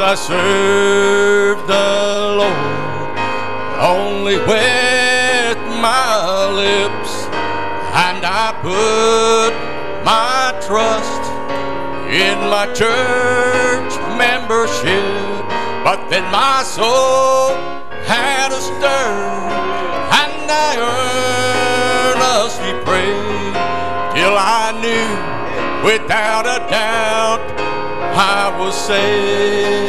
I served the Lord only with my lips, and I put my trust in my church membership. But then my soul had a stir, and I earnestly prayed till I knew without a doubt I was saved.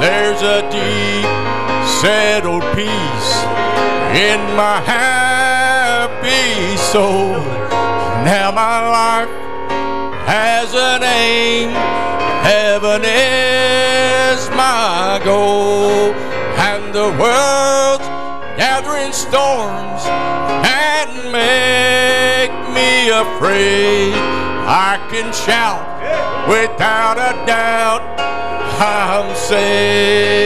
There's a deep, settled peace in my happy soul. Now my life has an aim. Heaven is my goal. The world's gathering storms and make me afraid. I can shout without a doubt I'm saved.